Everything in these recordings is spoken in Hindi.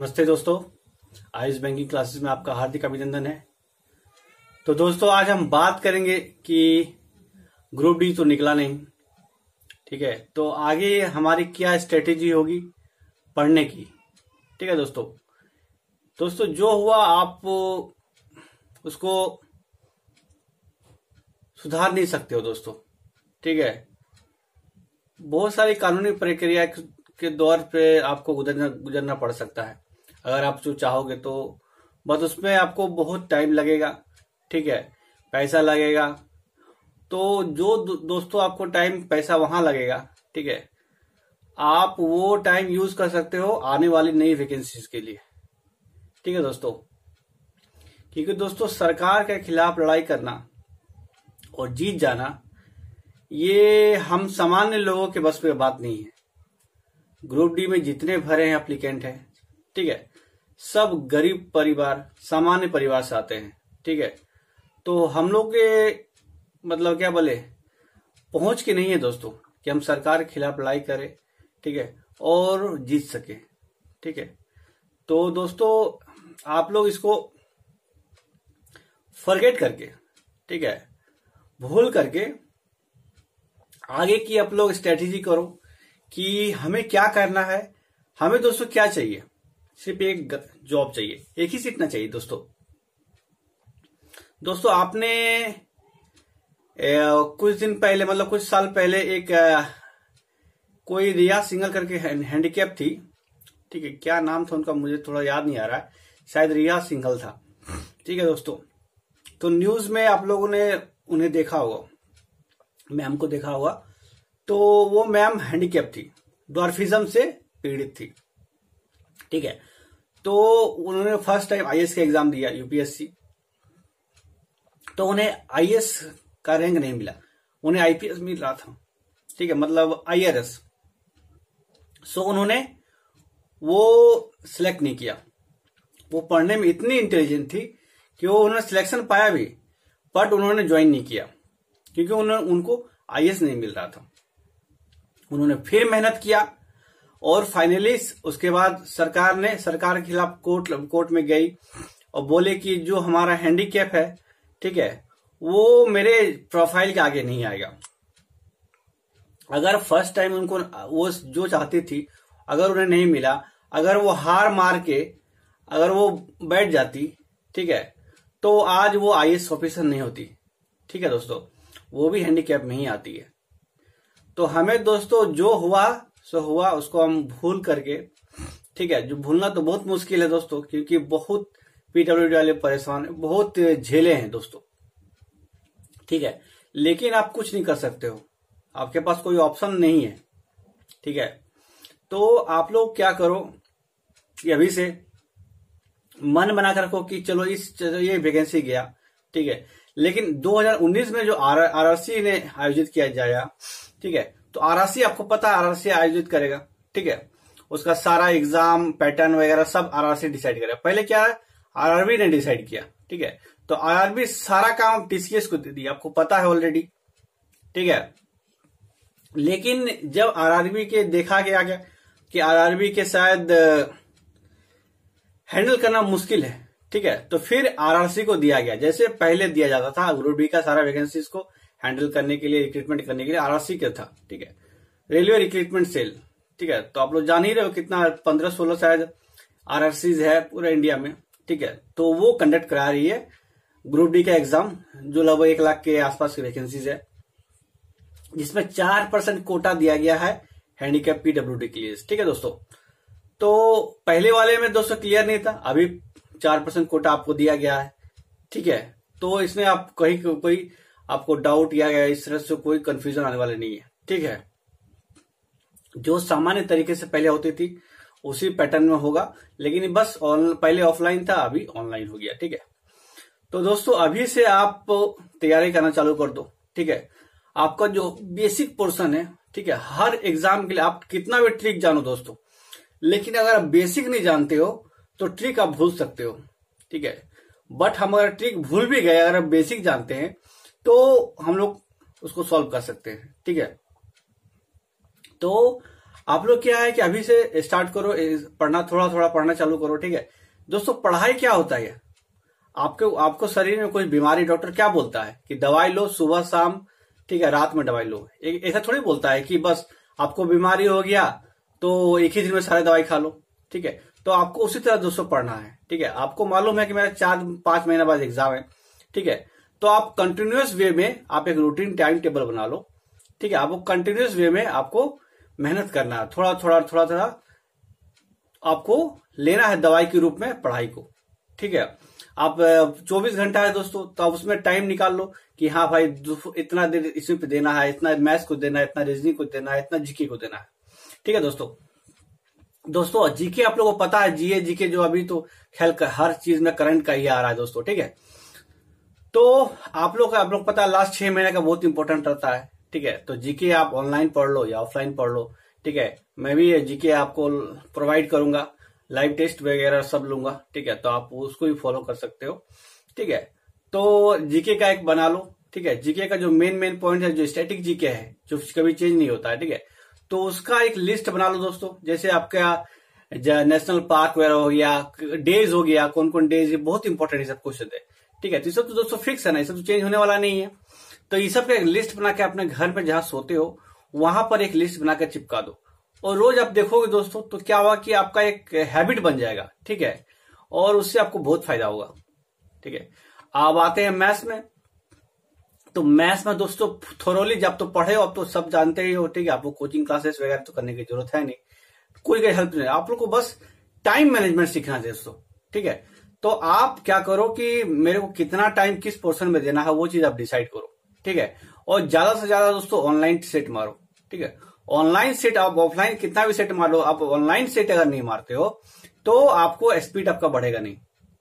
नमस्ते दोस्तों, आयुष बैंकिंग क्लासेस में आपका हार्दिक अभिनंदन है। तो दोस्तों, आज हम बात करेंगे कि ग्रुप डी तो निकला नहीं, ठीक है? तो आगे हमारी क्या स्ट्रेटेजी होगी पढ़ने की, ठीक है दोस्तों? दोस्तों, जो हुआ आप उसको सुधार नहीं सकते हो दोस्तों, ठीक है? बहुत सारी कानूनी प्रक्रिया के दौर पे आपको गुजरना गुजरना पड़ सकता है। अगर आप जो चाहोगे तो। बस उसमें आपको बहुत टाइम लगेगा ठीक है? पैसा लगेगा। तो जो दो, दोस्तों आपको टाइम पैसा वहाँ लगेगा ठीक है? आप वो टाइम यूज़ कर सकते हो आने वाली नई वैकेंसीज के लिए। ठीक है दोस्तों? क्योंकि दोस्तों सरकार के खिलाफ लड़ाई करना और जीत जाना ये हम सामान्य लोगों के बस में बात नहीं है। ग्रुप डी में जितने भरे हैं एप्लीकेंट हैं ठीक है? सब गरीब परिवार, सामान्य परिवार से आते हैं, ठीक है? तो हम लोग के मतलब क्या बोले, पहुँच के नहीं है दोस्तों, कि हम सरकार के खिलाफ लड़ाई करें, ठीक है? और जीत सके, ठीक है? तो दोस्तों, आप लोग इसको फॉरगेट करके, ठीक है? भूल करके आगे की आप लोग स्ट्रेटेजी करो कि हमें क्या करना है, हमें दोस्तों क्या चाहिए? सिर्फ़ एक जॉब चाहिए। एक ही सीखना चाहिए दोस्तों। दोस्तों आपने ए, कुछ दिन पहले मतलब कुछ साल पहले एक आ, कोई रिया सिंगल करके हैंडीकैप थी। ठीक है क्या नाम था उनका मुझे थोड़ा याद नहीं आ रहा है। शायद रिया सिंगल था। ठीक है दोस्तों। तो न्यूज़ में आप लोगों ने उन्हें देखा होगा। मैम को देखा होगा। तो वो मैम हैंडीकैप थी। डॉर्फिज्म से पीड़ित थी। ठीक है? तो उन्होंने फ़र्स्ट टाइम आईएएस का एग्ज़ाम दिया यूपीएससी तो उन्हें आईएएस का रैंक नहीं मिला। उन्हें आईपीएस मिल रहा था। ठीक है? मतलब आईआरएस सो उन्होंने वो सिलेक्ट नहीं किया। वो पढ़ने में इतनी इंटेलिजेंट थी कि वो उन्होंने सिलेक्शन पाया भी बट उन्होंने ज्वाइन नहीं किया। क्योंकि उन्होंने उनको आईएएस नहीं मिल रहा था। उन्होंने फिर मेहनत किया और फाइनली उसके बाद सरकार ने, सरकार के खिलाफ कोर्ट कोर्ट में गई और बोले कि जो हमारा हैंडीकैप है, ठीक है, वो मेरे प्रोफ़ाइल के आगे नहीं आएगा। अगर फ़र्स्ट टाइम उनको, वो जो चाहती थी, अगर उन्हें नहीं मिला, अगर वो हार मार के, अगर वो बैठ जाती, ठीक है तो आज वो आई ऑफिसर नहीं होती। ठीक है दोस्तों, वो भी हैंडीकैप में ही आती है। तो हमें दोस्तों, जो हुआ सो हुआ, उसको हम भूल करके, ठीक है, जो भूलना तो बहुत मुश्किल है दोस्तों, क्योंकि बहुत पीडब्ल्यू वाले परेशान बहुत झेले हैं दोस्तों, ठीक है, लेकिन आप कुछ नहीं कर सकते हो, आपके पास कोई ऑप्शन नहीं है, ठीक है तो आप लोग क्या करो अभी से मन बना कर रखो कि चलो इस, चलो ये वैकेंसी गया, ठीक है, लेकिन 2019 में जो आर आरआरसी ने आयोजित किया जाया, ठीक है तो आरआरसी आपको पता है आरआरसी आयोजित करेगा, ठीक है? उसका सारा एग्ज़ाम पैटर्न वगैरह सब आरआरसी डिसाइड करेगा। पहले क्या है? आरआरबी ने डिसाइड किया, ठीक है? तो आरआरबी सारा काम टीसीएस को दे दिया, आपको पता है ऑलरेडी ठीक है? लेकिन जब आरआरबी के देखा गया क्या, कि आरआरबी के शायद हैंडल करना मुश्किल है, ठीक है? तो फिर आरआरसी को दिया गया। जैसे पहले दिया जाता था ग्रुप डी का सारा वैकेंसीज को हैंडल करने के लिए रिक्रूटमेंट करने के लिए आरआरसी का था? ठीक है। रेलवे रिक्रूटमेंट सेल ठीक है। तो आप लोग जान ही रहे हो कितना पंद्रह सोलह शायद आरआरसीज है पूरे इंडिया में, ठीक है। तो वो कंडक्ट करा रही है ग्रुप डी का एग्ज़ाम जो लगभग एक लाख के आसपास की वैकेंसीज है। जिसमें चार परसेंट कोटा दिया गया है हैंडीकैप पीडब्ल्यू के लिए। ठीक है दोस्तों। तो पहले वाले में दोस्तों क्लियर नहीं था, अभी चार परसेंट कोटा आपको दिया गया है। ठीक है। तो इसमें आप कहीं कोई आपको डाउट या इस तरह से कोई कंफ्यूजन आने वाले नहीं है। ठीक है? जो सामान्य तरीके से पहले होती थी, उसी पैटर्न में होगा। लेकिन बस पहले ऑफलाइन था, अभी ऑनलाइन हो गया। ठीक है? तो दोस्तों, अभी से आप तैयारी करना चालू कर दो। ठीक है? आपका जो बेसिक पोर्शन है, ठीक है, हर एग्ज़ाम के लिए आप कितना भी ट्रिक जानो दोस्तों। लेकिन अगर आप बेसिक नहीं जानते हो तो ट्रिक आप भूल सकते हो। ठीक है? बट हम अगर ट्रिक भूल भी गए, अगर आप बेसिक जानते हैं तो हम लोग उसको सॉल्व कर सकते हैं, ठीक है? तो आप लोग क्या है कि अभी से स्टार्ट करो पढ़ना थोड़ा थोड़ा पढ़ना चालू करो, ठीक है? दोस्तों, पढ़ाई क्या होता है? आपके, आपको शरीर में कोई बीमारी, डॉक्टर क्या बोलता है? कि दवाई लो सुबह शाम, ठीक है, रात में दवाई लो। ऐसा थोड़ी बोलता है कि बस आपको बीमारी हो गया तो एक ही दिन में सारे दवाई खा लो, ठीक है? तो आपको उसी तरह दोस्तों पढ़ना है, ठीक है? आपको मालूम है कि मेरा चार, पाँच महीने बाद एग्ज़ाम है, ठीक है? तो आप कंटिन्यूस वे में आप एक रूटीन टाइम टेबल बना लो। ठीक है आपको कंटिन्यूस वे में आपको मेहनत करना है। थोड़ा थोड़ा थोड़ा थोड़ा आपको लेना है दवाई के रूप में पढ़ाई को। ठीक है, आप 24 घंटा है दोस्तों तो आप उसमें टाइम निकाल लो कि हाँ भाई इतना देर इसमें पे देना है, इतना मैथ्स को देना है, इतना रीजनिंग को देना है, इतना जीके को देना है। ठीक है दोस्तों दोस्तों जीके आप लोगों को पता है जीए जीके जो अभी तो खेल हर चीज़ में करंट का ही आ रहा है दोस्तों। ठीक है तो आप लोग का, आप लोग पता लास्ट छह महीने का बहुत इंपॉर्टेंट रहता है, ठीक है? तो जीके आप ऑनलाइन पढ़ लो या ऑफलाइन पढ़ लो, ठीक है? मैं भी जीके आपको प्रोवाइड करूँगा लाइव टेस्ट वगैरह सब लूँगा, ठीक है? तो आप उसको भी फॉलो कर सकते हो, ठीक है? तो जीके का एक बना लो, ठीक है? जीके का जो मेन मेन पॉइंट है, जो स्टैटिक जीके है, जो कभी चेंज नहीं होता है, ठीक है? तो उसका एक लिस्ट बना लो दोस्तों, जैसे आपका नेशनल पार्क वगैरह हो गया डेज़ हो गया कौन कौन डेज़ बहुत इंपॉर्टेंट है सब क्वेश्चन है। ठीक है तो ये सब तो दोस्तों फिक्स है ना, ये सब तो चेंज होने वाला नहीं है। तो ये सब का एक लिस्ट बना के अपने घर में जहाँ सोते हो, वहाँ पर एक लिस्ट बना के चिपका दो। और रोज आप देखोगे दोस्तों तो क्या होगा कि आपका एक हैबिट बन जाएगा, ठीक है? और उससे आपको बहुत फ़ायदा होगा, ठीक है? अब आते हैं मैथ्स में। तो मैथ्स में दोस्तों थोरोली जब तो पढ़े हो, अब तो सब जानते ही हो, ठीक है? आपको कोचिंग क्लासेस वगैरह तो करने की ज़रूरत है नहीं। कोई कोई हेल्प नहीं। आप लोग को बस टाइम मैनेजमेंट सीखना चाहिए दोस्तों, ठीक है? तो आप क्या करो कि मेरे को कितना टाइम किस पोर्शन में देना है, वो चीज़ आप डिसाइड करो, ठीक है? और ज़्यादा से ज़्यादा दोस्तों ऑनलाइन सेट मारो, ठीक है? ऑनलाइन सेट आप ऑफलाइन कितना भी सेट मार लो, आप ऑनलाइन सेट अगर नहीं मारते हो तो आपको स्पीड आपका बढ़ेगा नहीं,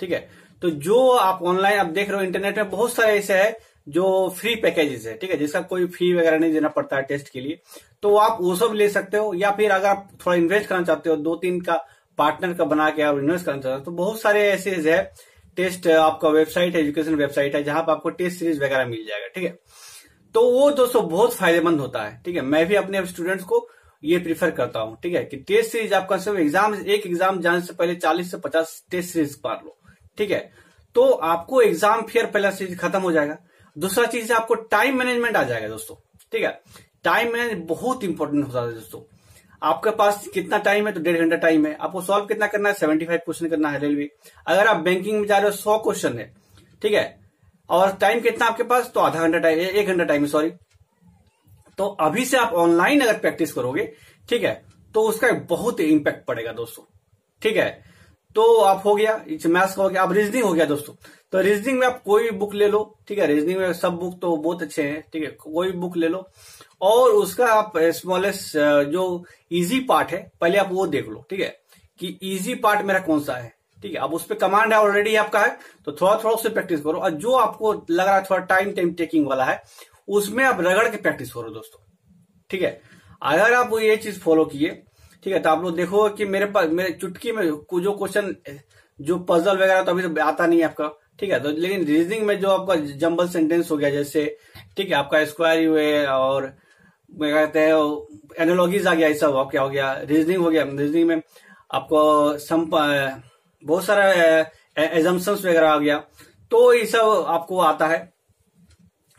ठीक है? तो जो आप ऑनलाइन आप देख रहे हो इंटरनेट में बहुत सारे ऐसे है जो फ्री पैकेजेस है, ठीक है? जिसका कोई फ़ी वगैरह नहीं देना पड़ता है टेस्ट के लिए तो आप वो सब ले सकते हो, या फिर अगर आप थोड़ा इन्वेस्ट करना चाहते हो दो तीन का पार्टनर का बना के आप इन्वेस्ट करना चाहते हो तो बहुत सारे ऐसे है टेस्ट आपका वेबसाइट है एजुकेशन वेबसाइट है, जहाँ पर आपको टेस्ट सीरीज़ वगैरह मिल जाएगा, ठीक है? तो वो दोस्तों बहुत फ़ायदेमंद होता है, ठीक है? मैं भी अपने स्टूडेंट्स को ये प्रीफर करता हूँ, ठीक है? कि टेस्ट सीरीज़ आप आपका सब एग्ज़ाम एक एग्ज़ाम जाने से पहले 40 से 50 टेस्ट सीरीज़ पार लो, ठीक है? तो आपको एग्ज़ाम फेयर पहला सीरीज़ खत्म हो जाएगा। दूसरा चीज़ आपको टाइम मैनेजमेंट आ जाएगा दोस्तों, ठीक है? टाइम मैनेज बहुत इंपॉर्टेंट होता है दोस्तों। आपके पास कितना टाइम है तो डेढ़ घंटा टाइम है। आपको सॉल्व कितना करना है? सेवेंटी फाइव क्वेश्चन करना है रेलवे अगर आप बैंकिंग में जा रहे हो, सौ क्वेश्चन है। ठीक है? और टाइम कितना आपके पास? तो आधा घंटा टाइम एक घंटा टाइम है सॉरी तो अभी से आप ऑनलाइन अगर प्रैक्टिस करोगे, ठीक है तो उसका बहुत इंपैक्ट पड़ेगा दोस्तों। ठीक है? तो आप हो गया मैथ्स का हो गया, अब रीजनिंग हो गया दोस्तों। तो रीजनिंग में आप कोई भी बुक ले लो, ठीक है? रीजनिंग में सब बुक तो बहुत अच्छे हैं, ठीक है? कोई बुक ले लो। और उसका आप स्मॉलेस्ट जो इजी पार्ट है, पहले आप वो देख लो, ठीक है? कि इजी पार्ट मेरा कौन सा है, ठीक है? अब उस पर कमांड है ऑलरेडी आपका है तो थोड़ा थोड़ा उससे प्रैक्टिस करो। और जो आपको लग रहा है थोड़ा टाइम टाइम टेकिंग वाला है, उसमें आप रगड़ के प्रैक्टिस करो दोस्तों, ठीक है? अगर आप ये चीज़ फॉलो किए, ठीक है तो आप लोग देखो कि मेरे पास मेरे चुटकी में जो क्वेश्चन जो पजल वगैरह तो अभी तो आता नहीं है आपका। ठीक है तो लेकिन रीजनिंग में जो आपका जंबल सेंटेंस हो गया, जैसे, ठीक है, आपका स्क्वायर हुए और कहते हैं एनोलॉजीज आ गया, ये सब क्या हो गया रीजनिंग हो गया। रीजनिंग में आपको बहुत सारा एजम्पन्स वगैरह आ गया। तो ये सब आपको आता है।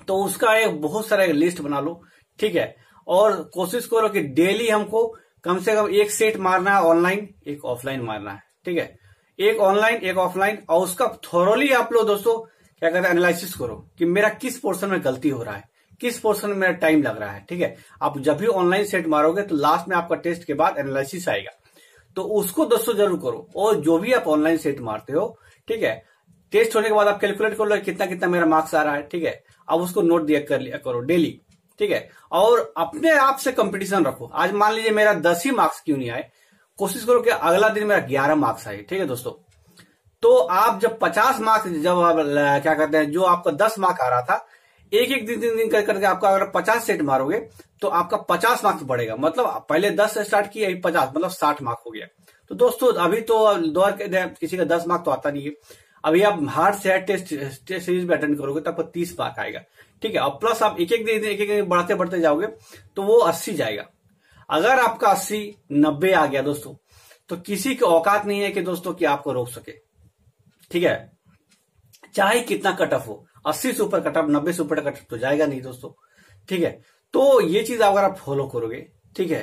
तो उसका एक बहुत सारा एक लिस्ट बना लो, ठीक है। और कोशिश करो कि डेली हमको कम से कम एक सेट मारना है ऑनलाइन एक ऑफलाइन मारना है, ठीक है। एक ऑनलाइन एक ऑफलाइन और उसका थोरोली आप लोग दोस्तों, क्या कहते हैं एनालिसिस करो कि मेरा किस पोर्शन में गलती हो रहा है, किस पोर्शन में मेरा टाइम लग रहा है, ठीक है? आप जब भी ऑनलाइन सेट मारोगे तो लास्ट में आपका टेस्ट के बाद एनालिसिस आएगा। तो उसको दोस्तों ज़रूर करो, और जो भी आप ऑनलाइन सेट मारते हो, ठीक है? टेस्ट होने के बाद आप कैलकुलेट कर लो कितना कितना मेरा मार्क्स आ रहा है, ठीक है? अब उसको नोट दिया कर लिया करो डेली ठीक है? और अपने आप से कंपटीशन रखो। आज मान लीजिए मेरा दस ही मार्क्स क्यों नहीं आए? कोशिश करो कि अगला दिन मेरा ग्यारह मार्क्स आए, ठीक है दोस्तों? तो आप जब पचास मार्क्स, जब आप क्या कहते हैं, जो आपका दस मार्क आ रहा था एक एक दिन दिन दिन कर, करके आपका अगर पचास सेट मारोगे तो आपका पचास मार्क्स बढ़ेगा। मतलब पहले दस से स्टार्ट किया पचास मतलब साठ मार्क हो गया। तो दोस्तों, अभी तो के किसी का दस मार्क तो आता नहीं है। अभी आप हार्ड से हार्ड टेस्ट टेस्ट सीरीज़ में अटेंड करोगे तो आपको तीस मार्क आएगा। ठीक है, और प्लस आप एक एक दिन एक एक बढ़ते बढ़ते जाओगे तो वो अस्सी जाएगा। अगर आपका अस्सी नब्बे आ गया दोस्तों तो किसी की औकात नहीं है कि दोस्तों कि आपको रोक सके। ठीक है? चाहे कितना कट ऑफ़ हो अस्सी से ऊपर कट ऑफ़ नब्बे से ऊपर कट ऑफ़ तो जाएगा नहीं दोस्तों। ठीक है? तो ये चीज़ अगर आप फॉलो करोगे ठीक है?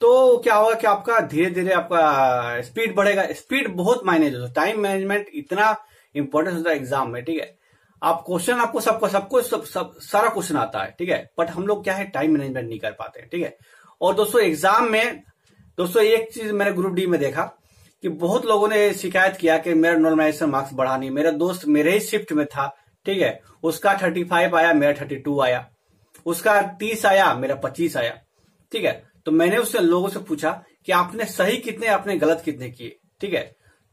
तो क्या होगा कि आपका धीरे धीरे आपका स्पीड बढ़ेगा। स्पीड बहुत मायने दोस्तों। टाइम मैनेजमेंट इतना इंपॉर्टेंट होता है एग्ज़ाम में ठीक है? आप क्वेश्चन आपको सबको सबको सब, सब सारा क्वेश्चन आता है ठीक है? बट हम लोग क्या है? टाइम मैनेजमेंट नहीं कर पाते ठीक है? और दोस्तों एग्ज़ाम में, दोस्तों, एक चीज़ मैंने ग्रुप डी में देखा कि बहुत लोगों ने शिकायत किया कि मेरा नॉर्मलाइजेशन मार्क्स बढ़ा नहीं। मेरा दोस्त मेरे ही शिफ्ट में था, ठीक है? उसका थर्टी फाइव आया, मेरा थर्टी टू आया। उसका तीस आया, मेरा पच्चीस आया, ठीक है? तो मैंने उससे, लोगों से पूछा कि आपने सही कितने, आपने गलत कितने किए, ठीक है?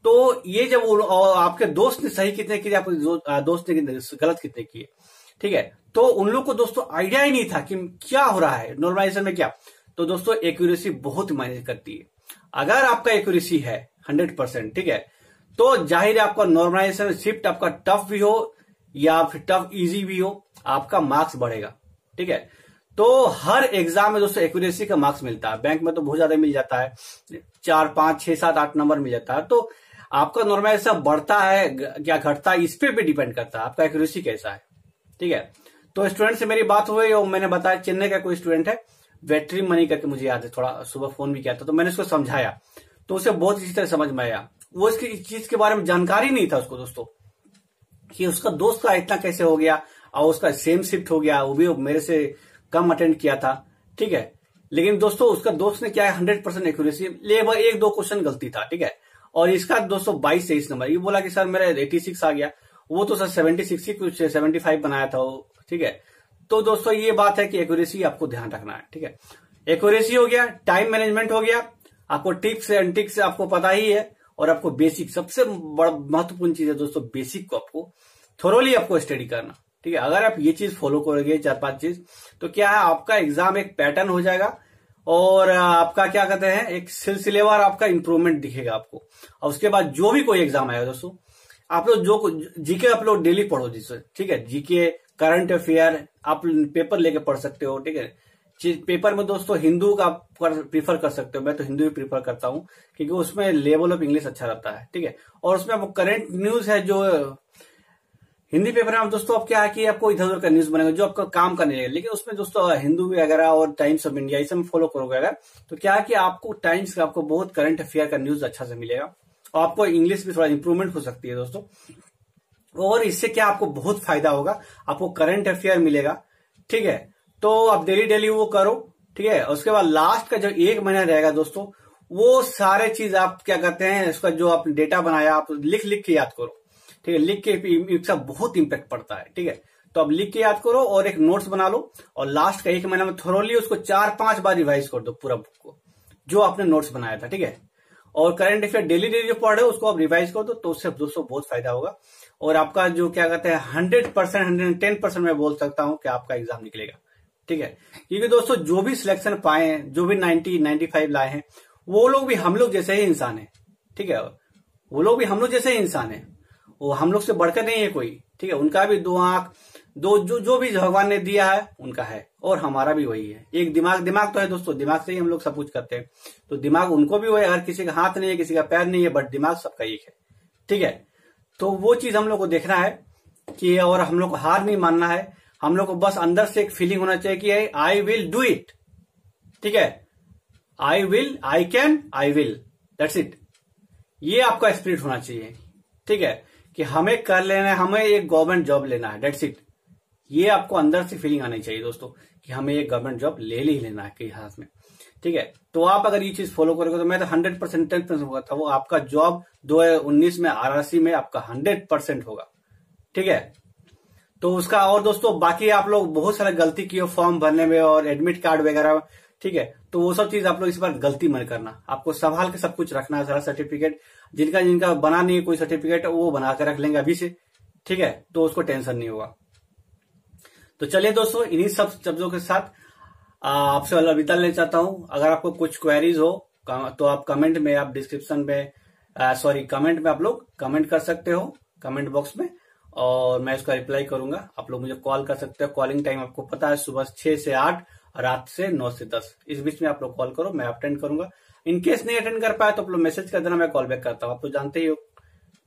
तो ये जब आपके दोस्त ने सही कितने किए, आपके दोस्त ने गलत कितने किए, ठीक है? तो उन लोग को दोस्तों आइडिया ही नहीं था कि क्या हो रहा है नॉर्मलाइजेशन में क्या। तो दोस्तों एक्यूरेसी बहुत मायने करती है। अगर आपका एक्यूरेसी है हंड्रेड परसेंट ठीक है तो ज़ाहिर है आपका नॉर्मलाइजेशन शिफ्ट आपका टफ भी हो या फिर टफ इजी भी हो, आपका मार्क्स बढ़ेगा, ठीक है। तो हर एग्ज़ाम में दोस्तों एक्यूरेसी का मार्क्स मिलता है। बैंक में तो बहुत ज़्यादा मिल जाता है, चार, पाँच, छह, सात, आठ नंबर मिल जाता है। तो आपका नॉर्मलाइजेशन बढ़ता है क्या घटता है, इस पर भी डिपेंड करता है, आपका एक्यूरेसी कैसा है, ठीक है। तो स्टूडेंट से मेरी बात हुई और मैंने बताया, चेन्नई का कोई स्टूडेंट है वेटरी मनी करके मुझे याद है, थोड़ा सुबह फ़ोन भी किया था तो मैंने उसको समझाया। तो उसे बहुत अच्छी तरह समझ में आया। वो इसकी, इस चीज़ के बारे में जानकारी नहीं था उसको, दोस्तों, कि उसका दोस्त का इतना कैसे हो गया, और उसका सेम शिफ्ट हो गया, वो भी मेरे से कम अटेंड किया था, ठीक है? लेकिन दोस्तों, उसका दोस्त ने क्या है हंड्रेड परसेंट एक्यूरेसी एक दो क्वेश्चन गलती था, ठीक है? और इसका दोस्तों, बाईस तेईस नंबर, ये बोला कि, सर, मेरा एटी सिक्स आ गया। वो तो सर सेवेंटी सिक्स ही कुछ सेवेंटी फाइव बनाया था वो, ठीक है? तो दोस्तों, ये बात है कि एक्यूरेसी आपको ध्यान रखना है, ठीक है? एक्यूरेसी हो गया टाइम मैनेजमेंट हो गया, आपको टिप्स एंड टिक्स आपको पता ही है, और आपको बेसिक सबसे बड़ा महत्वपूर्ण चीज़ है दोस्तों बेसिक को आपको थोरोली आपको स्टडी करना, ठीक है? अगर आप ये चीज़ फॉलो करोगे, चार पाँच चीज़ तो क्या है, आपका एग्ज़ाम एक पैटर्न हो जाएगा, और आपका क्या कहते हैं, एक सिलसिलेवार आपका इंप्रूवमेंट दिखेगा आपको। और उसके बाद जो भी कोई एग्ज़ाम आएगा दोस्तों, आप लोग जो जीके आप लोग डेली पढ़ो जिससे ठीक है? जीके करंट अफेयर, आप पेपर लेके पढ़ सकते हो, ठीक है? पेपर में दोस्तों, हिंदू का प्रीफर कर सकते हो, मैं तो हिंदू ही प्रीफर करता हूँ, क्योंकि उसमें लेवल ऑफ़ इंग्लिश अच्छा रहता है, ठीक है? और उसमें करंट न्यूज़ है जो, हिंदी पेपर में दोस्तों, अब क्या है कि आपको इधर उधर का न्यूज़ बनेगा, जो आपका काम करने लगेगा लेकिन उसमें दोस्तों, हिंदू वगैरह और टाइम्स ऑफ़ इंडिया इसे फॉलो करोगे अगर तो क्या है कि आपको टाइम्स का, आपको बहुत करंट अफेयर का न्यूज़ अच्छा से मिलेगा, और आपको इंग्लिश भी थोड़ा इंप्रूवमेंट हो सकती है दोस्तों। और इससे क्या आपको बहुत फ़ायदा होगा? आपको करंट अफेयर मिलेगा। ठीक है? तो आप डेली डेली वो करो। ठीक है? उसके बाद लास्ट का जो एक महीना रहेगा दोस्तों, वो सारे चीज़ आप क्या करते हैं, उसका जो आप डेटा बनाया, आप लिख लिख के याद करो। ठीक है? लिख के इसका बहुत इंपैक्ट पड़ता है। ठीक है? तो अब लिख के याद करो और एक नोट्स बना लो और लास्ट का एक महीना में थोरोली उसको चार पाँच बार रिवाइज कर दो पूरा बुक को, जो आपने नोट्स बनाया था। ठीक है? और करंट अफेयर डेली डेली रहे हो, उसको आप रिवाइज कर दो तो उससे दोस्तों बहुत फ़ायदा होगा। और आपका जो क्या कहते हैं hundred percent hundred ten percent मैं बोल सकता हूँ कि आपका एग्ज़ाम निकलेगा। ठीक है? क्योंकि दोस्तों, जो भी सिलेक्शन पाए हैं, जो भी नाइन्टी नाइन्टी फाइव लाए हैं, वो लोग भी हम लोग जैसे ही इंसान है। ठीक है? वो लोग भी हम लोग जैसे ही इंसान है। वो हम लोग से बढ़कर नहीं है कोई। ठीक है? उनका भी दो आँख दो जो जो भी भगवान ने दिया है, उनका है। और हमारा भी वही है। एक दिमाग दिमाग तो है दोस्तों, दिमाग से ही हम लोग सब कुछ करते हैं। तो दिमाग उनको भी वही अगर किसी का हाथ नहीं है, किसी का पैर नहीं है, बट दिमाग सबका एक है। ठीक है? तो वो चीज़ हम लोग को देखना है कि, और हम लोग को हार नहीं मानना है। हम लोग को बस अंदर से एक फीलिंग होना चाहिए कि आई विल डू इट ठीक है? I will I can I will that's it ये आपका स्पिरिट होना चाहिए। ठीक है? कि हमें कर लेना है, हमें एक गवर्नमेंट जॉब लेना है। डेट्स इट ये आपको अंदर से फीलिंग आनी चाहिए दोस्तों, कि हमें ये गवर्नमेंट जॉब ले ही लेना है कई हाथ में। ठीक है? तो आप अगर ये चीज़ फॉलो करोगे तो मैं तो हंड्रेड परसेंट होगा था, वो आपका जॉब दो उन्नीस में आरआरसी में आपका हंड्रेड परसेंट होगा। ठीक है? तो उसका और दोस्तों, बाकी आप लोग बहुत सारा गलती किए फॉर्म भरने में और एडमिट कार्ड वगैरह, ठीक है? तो वो सब चीज़ आप लोग इस बार गलती मत करना। आपको संभाल के सब कुछ रखना है, सारा सर्टिफिकेट जिनका जिनका बना नहीं है कोई सर्टिफिकेट वो बना के रख लेंगे अभी से। ठीक है? तो उसको टेंशन नहीं होगा। तो चलिए दोस्तों, इन्हीं सब शब्दों के साथ आपसे अलविदा लेना चाहता हूँ। अगर आपको कुछ क्वेरीज हो तो आप कमेंट में, आप डिस्क्रिप्शन में सॉरी कमेंट में आप लोग कमेंट कर सकते हो कमेंट बॉक्स में, और मैं उसका रिप्लाई करूँगा। आप लोग मुझे कॉल कर सकते हो। कॉलिंग टाइम आपको पता है, सुबह छह से आठ, रात से नौ से दस। इस बीच में आप लोग कॉल करो, मैं अटेंड करूँगा। इनकेस नहीं अटेंड कर पाया तो आप लोग मैसेज कर देना, मैं कॉल बैक करता हूँ। आप तो जानते ही हो।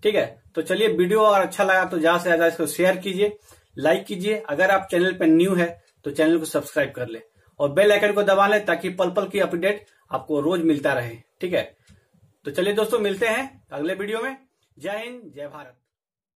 ठीक है? तो चलिए वीडियो अगर अच्छा लगा तो ज़्यादा से ज़्यादा इसको शेयर कीजिए। लाइक कीजिए। अगर आप चैनल पर न्यू है तो चैनल को सब्सक्राइब कर ले और बेल आइकन को दबा लें ताकि पल पल की अपडेट आपको रोज मिलता रहे। ठीक है? तो चलिए दोस्तों, मिलते हैं अगले वीडियो में। जय हिंद, जय भारत।